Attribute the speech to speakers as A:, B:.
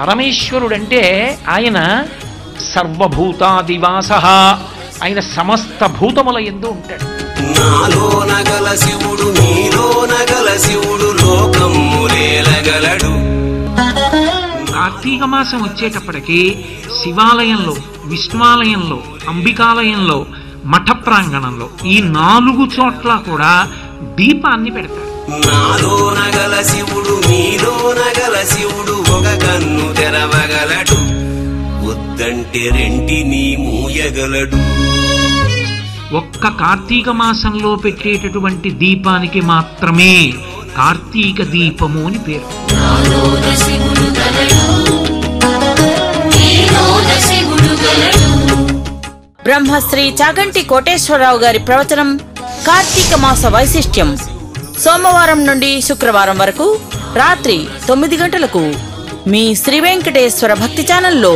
A: పరమేశ్వరుడంటే ఆయన సర్వభూతాదివాస. ఆయన సమస్త భూతముల ఎందు ఉంటాడు.
B: నాలో నగల శివుడు నీలో నగల శివుడు లోకమ్ములేలగలడు
A: కార్తీక మాసం వచ్చేటప్పటికి శివాలయంలో విష్ణువాలయంలో అంబికాలయంలో మఠ ప్రాంగణంలో ఈ నాలుగు చోట్ల కూడా దీపాన్ని పెడతారు.
B: నాలో నగల శివుడు నీలో నగల వద్దంటే రెంటిని మూయగలడు.
A: ఒక్క కార్తీక మాసంలో పెట్టేటటువంటి దీపానికి మాత్రమే కార్తీక దీపము అని పేరు.
C: బ్రహ్మశ్రీ చాగంటి కోటేశ్వరరావు గారి ప్రవచనం కార్తీక మాస వైశిష్ట్యం. సోమవారం నుండి శుక్రవారం వరకు రాత్రి తొమ్మిది గంటలకు మీ శ్రీ వెంకటేశ్వర భక్తి ఛానల్లో